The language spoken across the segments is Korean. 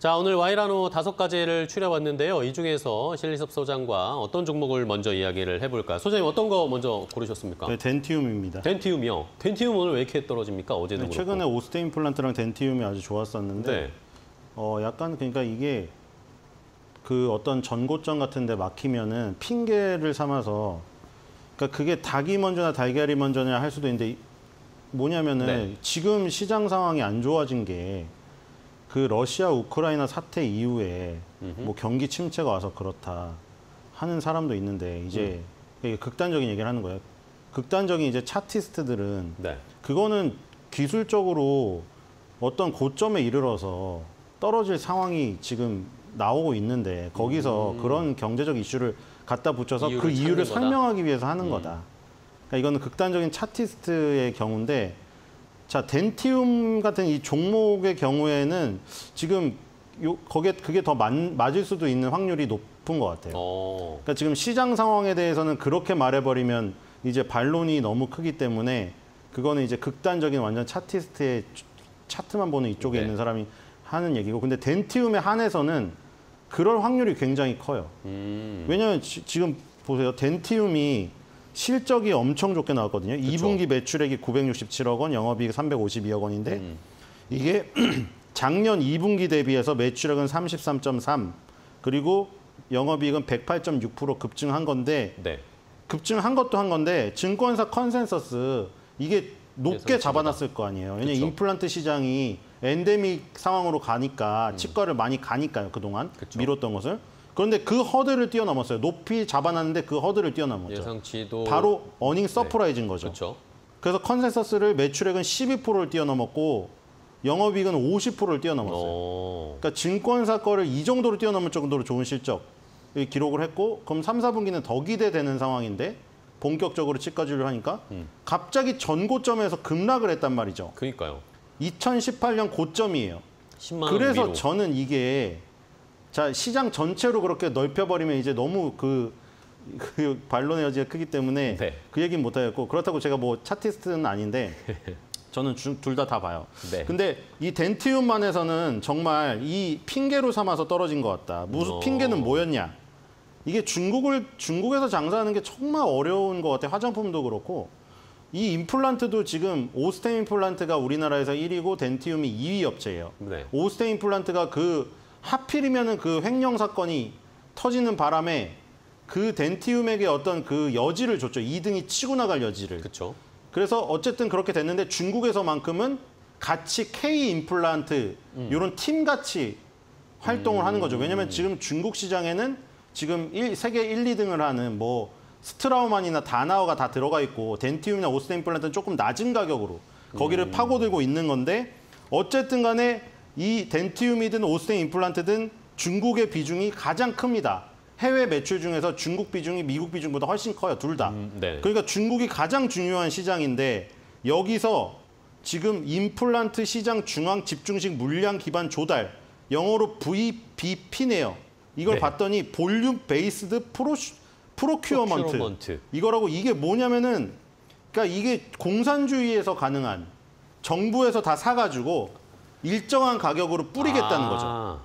자, 오늘 와이라노 다섯 가지를 추려봤는데요. 이 중에서 실리섭 소장과 어떤 종목을 먼저 이야기를 해볼까? 소장님 어떤 거 먼저 고르셨습니까? 네, 덴티움입니다. 덴티움이요. 덴티움 오늘 왜 이렇게 떨어집니까? 어제도 네. 최근에 오스테 임플란트랑 덴티움이 아주 좋았었는데 네. 어, 약간 그러니까 이게 그 어떤 전고점 같은 데 막히면은 핑계를 삼아서 그러니까 그게 닭이 먼저나 달걀이 먼저냐 할 수도 있는데 이- 뭐냐면은 네. 지금 시장 상황이 안 좋아진 게 그 러시아 우크라이나 사태 이후에 뭐 경기 침체가 와서 그렇다 하는 사람도 있는데 이제 음. 극단적인 얘기를 하는 거예요. 극단적인 이제 차티스트들은 네. 그거는 기술적으로 어떤 고점에 이르러서 떨어질 상황이 지금 나오고 있는데 거기서 그런 경제적 이슈를 갖다 붙여서 음. 이유를 그 이유를. 설명하기 위해서 하는 거다. 그러니까 이거는 극단적인 차티스트의 경우인데 자 덴티움 같은 이 종목의 경우에는 지금 요 거기에 그게 더 맞, 맞을 수도 있는 확률이 높은 것 같아요. 어. 그러니까 지금 시장 상황에 대해서는 그렇게 말해버리면 이제 반론이 너무 크기 때문에 그거는 이제 극단적인 완전 차티스트의 차트만 보는 이쪽에 네. 있는 사람이 하는 얘기고 근데 덴티움에 한해서는 그럴 확률이 굉장히 커요. 음. 왜냐하면 지, 금 보세요. 덴티움이 실적이 엄청 좋게 나왔거든요. 2분기 매출액이 967억 원, 영업이익 352억 원인데 음. 이게 작년 2분기 대비해서 매출액은 33.3 그리고 영업이익은 108.6% 급증한 건데 네. 급증한 것도 한 건데 증권사 컨센서스 이게 높게. 잡아놨을 거 아니에요. 왜냐 면 그쵸. 임플란트 시장이 엔데믹 상황으로 가니까 치과를 많이 가니까요 그동안 음. 그쵸. 미뤘던 것을. 그런데 그 허들을 뛰어넘었어요. 높이 잡아놨는데 그 허들을 뛰어넘었죠. 예상치도 바로 어닝 서프라이즈인 거죠. 그렇죠. 그래서 컨센서스를 매출액은 12%를 뛰어넘었고 영업이익은 50%를 뛰어넘었어요. 어. 그러니까 증권사 거를 이 정도로 뛰어넘을 정도로 좋은 실적 기록을 했고 그럼 3, 4분기는 더 기대되는 상황인데 본격적으로 치과 진료를 하니까 음. 갑자기 전고점에서 급락을 했단 말이죠. 그러니까요. 2018년 고점이에요. 10만 원 그래서 위로. 저는 이게 자 시장 전체로 그렇게 넓혀버리면 이제 너무 그, 그 반론의 여지가 크기 때문에 네. 그 얘기는 못하겠고 그렇다고 제가 뭐 차티스트는 아닌데 저는 둘 다다 봐요. 네. 근데 이 덴티움만에서는 정말 이 핑계로 삼아서 떨어진 것 같다. 무슨 어. 핑계는 뭐였냐? 이게 중국을 중국에서 장사하는 게 정말 어려운 것 같아요. 화장품도 그렇고 이 임플란트도 지금 오스템 임플란트가 우리나라에서 1위고 덴티움이 2위 업체예요. 네. 오스템 임플란트가 그 하필이면은 그 횡령 사건이 터지는 바람에 그 덴티움에게 어떤 그 여지를 줬죠. 2등이 치고 나갈 여지를. 그렇죠. 그래서 어쨌든 그렇게 됐는데 중국에서만큼은 같이 K 임플란트 음. 이런 팀 같이 활동을 하는 거죠. 왜냐하면 지금 중국 시장에는 지금 일- 세계 1, 2등을 하는 뭐 스트라우만이나 다나오가 다 들어가 있고 덴티움이나 오스테 임플란트는 조금 낮은 가격으로 거기를 음. 파고들고 있는 건데 어쨌든 간에 이 덴티움이든 오스템 임플란트든 중국의 비중이 가장 큽니다. 해외 매출 중에서 중국 비중이 미국 비중보다 훨씬 커요. 둘 다. 음, 네. 그러니까 중국이 가장 중요한 시장인데 여기서 지금 임플란트 시장 중앙 집중식 물량 기반 조달 영어로 VBP네요. 이걸 네. 봤더니 volume based pro procurement procurement. 이거라고 이게 뭐냐면은 그러니까 이게 공산주의에서 가능한 정부에서 다 사가지고 일정한 가격으로 뿌리겠다는 아, 거죠.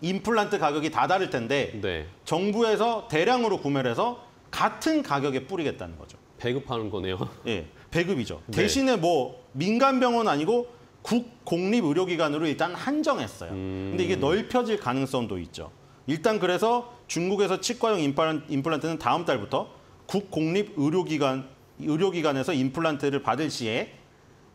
임플란트 가격이 다 다를 텐데 네. 정부에서 대량으로 구매를 해서 같은 가격에 뿌리겠다는 거죠. 배급하는 거네요. 예, 배급이죠. 네. 대신에 뭐 민간 병원 아니고 국 공립 의료기관으로 일단 한정했어요. 음. 근데 이게 넓혀질 가능성도 있죠. 일단 그래서 중국에서 치과용 임플란- 임플란트는 다음 달부터 국 공립 의료기관 의료기관에서 임플란트를 받을 시에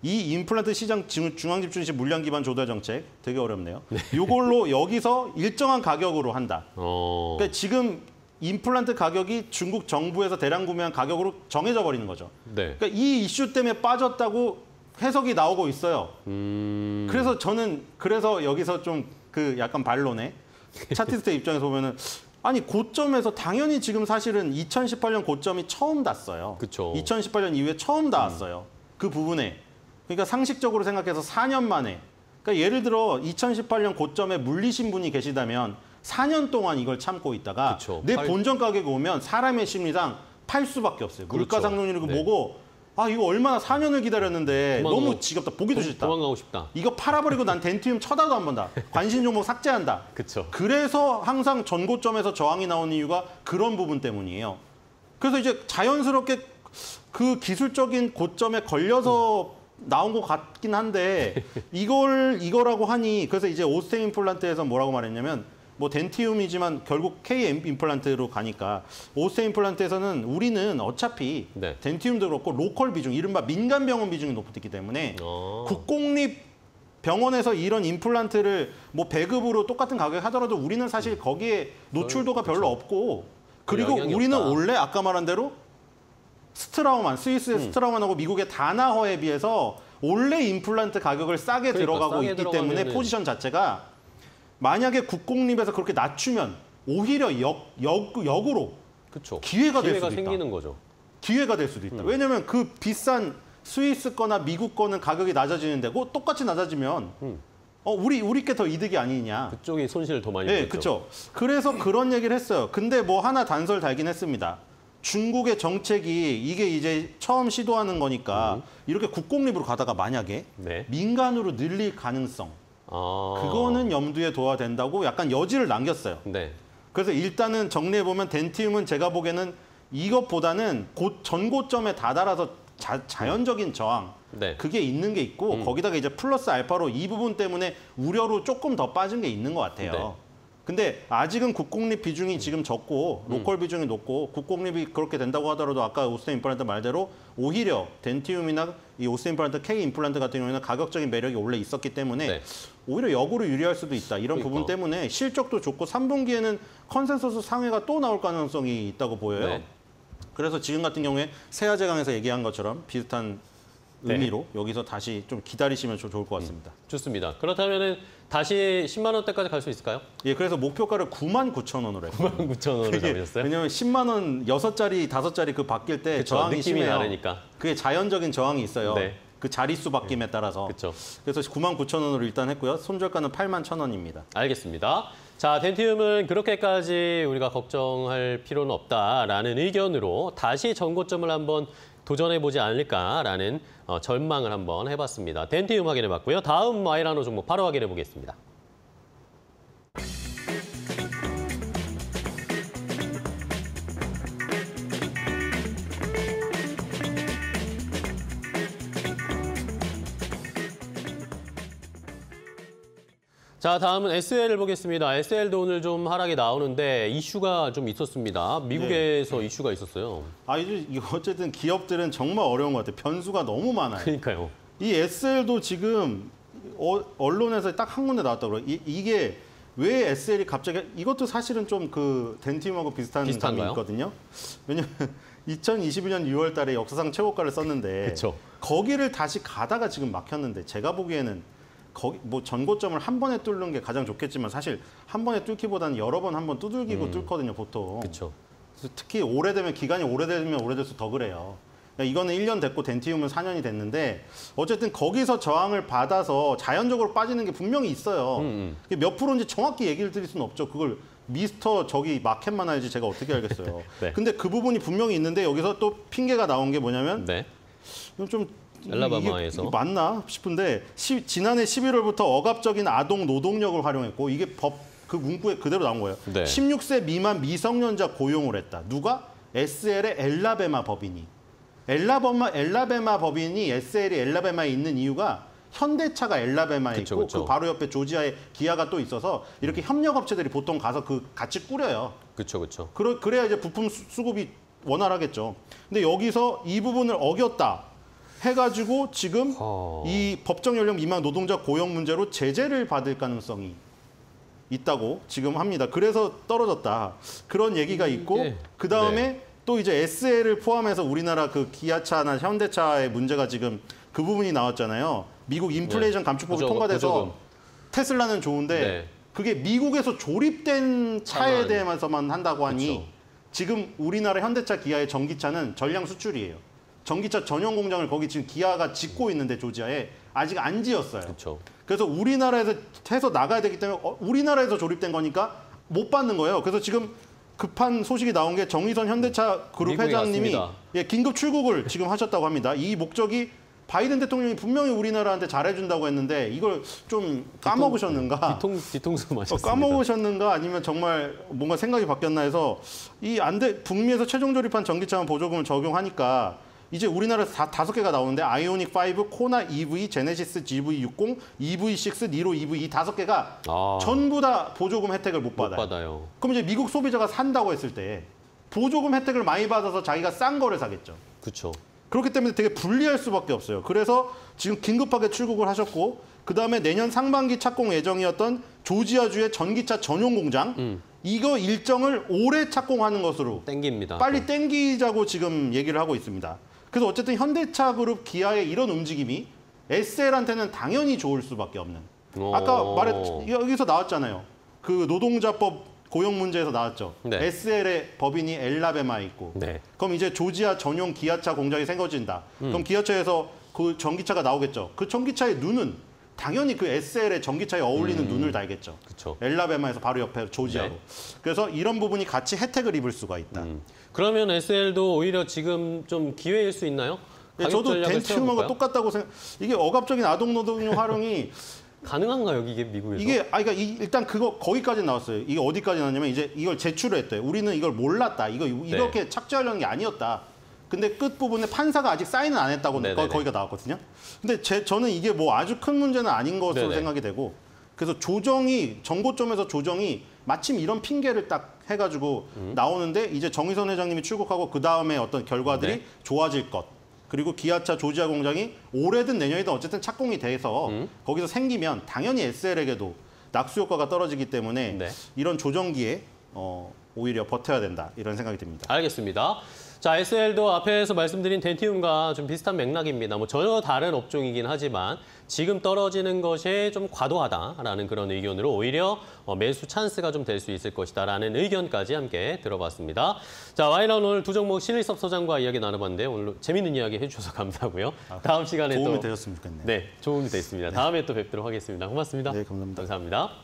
이 임플란트 시장 중- 중앙집중식 물량 기반 조달 정책 되게 어렵네요. 이걸로 여기서 일정한 가격으로 한다. 어. 그러니까 지금 임플란트 가격이 중국 정부에서 대량 구매한 가격으로 정해져 버리는 거죠. 네. 그러니까 이 이슈 때문에 빠졌다고 해석이 나오고 있어요. 음. 그래서 저는 그래서 여기서 좀 그 약간 반론에 차티스트 입장에서 보면은 아니 고점에서 당연히 지금 사실은 2018년 고점이 처음 닿았어요. 그쵸. 2018년 이후에 처음 닿았어요. 그 부분에. 그러니까 상식적으로 생각해서 4년 만에. 그러니까 예를 들어 2018년 고점에 물리신 분이 계시다면 4년 동안 이걸 참고 있다가 그쵸. 내 팔- 본전 가격이 오면 사람의 심리상 팔 수밖에 없어요. 물가 그렇죠. 상승률이고 네. 뭐고 아 이거 얼마나 4년을 기다렸는데 도망가고- 너무 지겹다. 보기도 싫다. 도망가고 싶다. 이거 팔아버리고 난 덴티움 쳐다도 안 본다. 관심 종목 삭제한다. 그쵸. 그래서 항상 전고점에서 저항이 나오는 이유가 그런 부분 때문이에요. 그래서 이제 자연스럽게 그 기술적인 고점에 걸려서 나온 것 같긴 한데 이걸 이거라고 하니 그래서 이제 오스템 임플란트에서 뭐라고 말했냐면 뭐 덴티움이지만 결국 K 임플란트로 가니까 오스템 임플란트에서는 우리는 어차피 네. 덴티움도 그렇고 로컬 비중 이른바 민간 병원 비중이 높기 때문에 어. 국공립 병원에서 이런 임플란트를 뭐 배급으로 똑같은 가격 하더라도 우리는 사실 거기에 노출도가 별로 없고 그리고 우리는 없다. 원래 아까 말한 대로 스트라우만 스위스의 음. 스트라우만하고 미국의 다나허에 비해서 원래 임플란트 가격을 싸게 그러니까 들어가고 싸게 있기 때문에 들어가면은- 포지션 자체가 만약에 국공립에서 그렇게 낮추면 오히려 역, 역, 역으로 그쵸. 기회가 될 기회가 수도 있다. 생기는 거죠. 기회가 될 수도 음. 있다. 왜냐면 그 비싼 스위스 거나 미국 거는 가격이 낮아지는데 그 똑같이 낮아지면 음. 어 우리 우리께 더 이득이 아니냐. 그쪽이 손실을 더 많이 네, 봤죠. 그렇죠. 그래서 그런 얘기를 했어요. 근데 뭐 하나 단서를 달긴 했습니다. 중국의 정책이 이게 이제 처음 시도하는 거니까 이렇게 국공립으로 가다가 만약에 음. 네. 민간으로 늘릴 가능성 아. 그거는 염두에 둬야 된다고 약간 여지를 남겼어요. 네. 그래서 일단은 정리해 보면 덴티움은 제가 보기에는 이것보다는 곧 전고점에 다다라서 자, 자연적인 저항 네. 그게 있는 게 있고 음. 거기다가 이제 플러스 알파로 이 부분 때문에 우려로 조금 더 빠진 게 있는 것 같아요. 네. 근데 아직은 국공립 비중이 지금 적고 음. 로컬 비중이 높고 국공립이 그렇게 된다고 하더라도 아까 오스템 임플란트 말대로 오히려 덴티움이나 이 오스템 임플란트 K 임플란트 같은 경우에는 가격적인 매력이 원래 있었기 때문에 네. 오히려 역으로 유리할 수도 있다. 이런 그러니까. 부분 때문에 실적도 좋고 3분기에는 컨센서스 상회가 또 나올 가능성이 있다고 보여요. 네. 그래서 지금 같은 경우에 세아제강에서 얘기한 것처럼 비슷한 네. 의미로 여기서 다시 좀 기다리시면 좀 좋을 것 같습니다. 좋습니다. 그렇다면은 다시 10만 원대까지 갈 수 있을까요? 예, 그래서 목표가를 9만 9천 원으로 했어요. 9,000원으로 잡으셨어요? 왜냐면 10만 원 여섯 자리 다섯 자리 그 바뀔 때 그쵸, 저항이 심해요. 다르니까. 그게 자연적인 저항이 있어요. 네. 그 자릿수 바뀜에 따라서. 그렇죠. 그래서 9만 9천 원으로 일단 했고요. 손절가는 8만 1천 원입니다. 알겠습니다. 자, 덴티움은 그렇게까지 우리가 걱정할 필요는 없다라는 의견으로 다시 전고점을 한번 도전해보지 않을까라는 어, 전망을 한번 해봤습니다. 덴티움 확인해봤고요. 다음 마이라노 종목 바로 확인해보겠습니다. 자, 다음은 SL을 보겠습니다. SL도 오늘 좀 하락이 나오는데 이슈가 좀 있었습니다. 미국에서 이슈가 있었어요. 아, 이제 이거 어쨌든 기업들은 정말 어려운 것 같아요. 변수가 너무 많아요. 그러니까요. 이 SL도 지금 어, 언론에서 딱 한 군데 나왔다고 그래요. 이, 이게 왜 SL이 갑자기 이것도 사실은 좀 그 덴티움하고 비슷한 감이 비슷한가요? 있거든요. 왜냐면 2021년 6월 달에 역사상 최고가를 썼는데 그쵸. 거기를 다시 가다가 지금 막혔는데 제가 보기에는 거기 뭐 전고점을 한 번에 뚫는 게 가장 좋겠지만 사실 한 번에 뚫기보다는 여러 번 한 번 두들기고 뚫거든요, 보통. 그렇죠. 특히 오래되면 기간이 오래되면 오래될수록 더 그래요. 그러니까 이거는 1년 됐고 덴티움은 4년이 됐는데 어쨌든 거기서 저항을 받아서 자연적으로 빠지는 게 분명히 있어요. 음, 그게 몇 프로인지 정확히 얘기를 드릴 수는 없죠. 그걸 미스터 저기 마켓만 알지 제가 어떻게 알겠어요. 네. 근데 그 부분이 분명히 있는데 여기서 또 핑계가 나온 게 뭐냐면 네. 좀 엘라바마에서. 이게 맞나 싶은데 시- 지난해 11월부터 억압적인 아동 노동력을 활용했고 이게 법 그 문구에 그대로 나온 거예요. 네. 16세 미만 미성년자 고용을 했다. 누가? SL의 엘라베마 법인이. 엘라베마 엘라베마 법인이 SL이 엘라베마에 있는 이유가 현대차가 엘라베마에 그쵸, 있고 그쵸. 그 바로 옆에 조지아에 기아가 또 있어서 이렇게 협력 업체들이 보통 가서 그 같이 꾸려요. 그렇죠. 그렇죠. 그래야 이제 부품 수- 수급이 원활하겠죠. 근데 여기서 이 부분을 어겼다 해가지고 지금 어. 이 법정 연령 미만 노동자 고용 문제로 제재를 받을 가능성이 있다고 지금 합니다. 그래서 떨어졌다. 그런 얘기가 있고 이게- 그 다음에 네. 또 이제 SL을 포함해서 우리나라 그 기아차나 현대차의 문제가 지금 그 부분이 나왔잖아요. 미국 인플레이션 네. 감축법이 부저금, 통과돼서 부저금. 테슬라는 좋은데 네. 그게 미국에서 조립된 차에. 대해서만 한다고 하니 그쵸. 지금 우리나라 현대차 기아의 전기차는 전량 수출이에요. 전기차 전용 공장을 거기 지금 기아가 짓고 있는데 조지아에 아직 안 지었어요. 그렇죠. 그래서 우리나라에서 해서 나가야 되기 때문에 어, 우리나라에서 조립된 거니까 못 받는 거예요. 그래서 지금 급한 소식이 나온 게 정의선 현대차 그룹 회장님이. 예, 긴급 출국을 지금 하셨다고 합니다. 이 목적이 바이든 대통령이 분명히 우리나라한테 잘해준다고 했는데 이걸 좀 까먹으셨는가? 뒤통 뒤통수 어, 맞았습니다. 까먹으셨는가 아니면 정말 뭔가 생각이 바뀌었나 해서 이 안 돼 북미에서 최종 조립한 전기차만 보조금을 적용하니까 이제 우리나라에서 다, 다섯 개가 나오는데 아이오닉 5, 코나 EV, 제네시스 GV60, EV6, 니로 EV 이 다섯 개가 아, 전부 다 보조금 혜택을 못못 받아요. 받아요. 그럼 이제 미국 소비자가 산다고 했을 때 보조금 혜택을 많이 받아서 자기가 싼 거를 사겠죠. 그렇죠. 그렇기 때문에 되게 불리할 수밖에 없어요. 그래서 지금 긴급하게 출국을 하셨고 그 다음에 내년 상반기 착공 예정이었던 조지아주의 전기차 전용 공장 음. 이거 일정을 올해 착공하는 것으로 땡깁니다. 빨리 땡기자고 지금 얘기를 하고 있습니다. 그래서 어쨌든 현대차 그룹 기아의 이런 움직임이 SL한테는 당연히 좋을 수밖에 없는. 오. 아까 말했 여기서 나왔잖아요. 그 노동자법 고용 문제에서 나왔죠. 네. SL의 법인이 엘라베마에 있고 네. 그럼 이제 조지아 전용 기아차 공장이 생겨진다. 음. 그럼 기아차에서 그 전기차가 나오겠죠. 그 전기차의 눈은 당연히 그 SL의 전기차에 어울리는 눈을 달겠죠. 그렇죠. 엘라베마에서 바로 옆에 조지아로. 네. 그래서 이런 부분이 같이 혜택을 입을 수가 있다. 음. 그러면 SL도 오히려 지금 좀 기회일 수 있나요? 예, 가격 저도 덴티움하고? 똑같다고 생각. 이게 억압적인 아동 노동력 활용이 가능한가요, 이게 미국에서? 이게 아 그러니까 이- 일단 그거 거기까지 나왔어요. 이게 어디까지 나왔냐면 이제 이걸 제출을 했대요. 우리는 이걸 몰랐다. 이거 네. 이렇게 착취하려는 게 아니었다. 근데 끝 부분에 판사가 아직 사인은 안 했다고 거, 네네네. 거 기가 나왔거든요. 근데 제 저는 이게 뭐 아주 큰 문제는 아닌 것으로 네네. 생각이 되고 그래서 조정이 정고점에서 조정이 마침 이런 핑계를 딱 해가지고 음. 나오는데 이제 정의선 회장님이 출국하고 그 다음에 어떤 결과들이 네. 좋아질 것. 그리고 기아차 조지아 공장이 올해든 내년이든 어쨌든 착공이 돼서 음. 거기서 생기면 당연히 SL에게도 낙수 효과가 떨어지기 때문에 네. 이런 조정기에 어, 오히려 버텨야 된다 이런 생각이 듭니다. 알겠습니다. 자, SL도 앞에서 말씀드린 덴티움과 좀 비슷한 맥락입니다. 뭐 전혀 다른 업종이긴 하지만 지금 떨어지는 것이 좀 과도하다라는 그런 의견으로 오히려 어, 매수 찬스가 좀 될 수 있을 것이다라는 의견까지 함께 들어봤습니다. 자, 와이런 오늘 두 종목 신일섭 소장과 이야기 나눠봤는데 오늘 재밌는 이야기 해주셔서 감사하고요. 다음 시간에 도움이 또 되셨으면 좋겠네요. 네, 좋은 게 됐습니다. 다음에 또 뵙도록 하겠습니다. 고맙습니다. 네, 감사합니다. 감사합니다.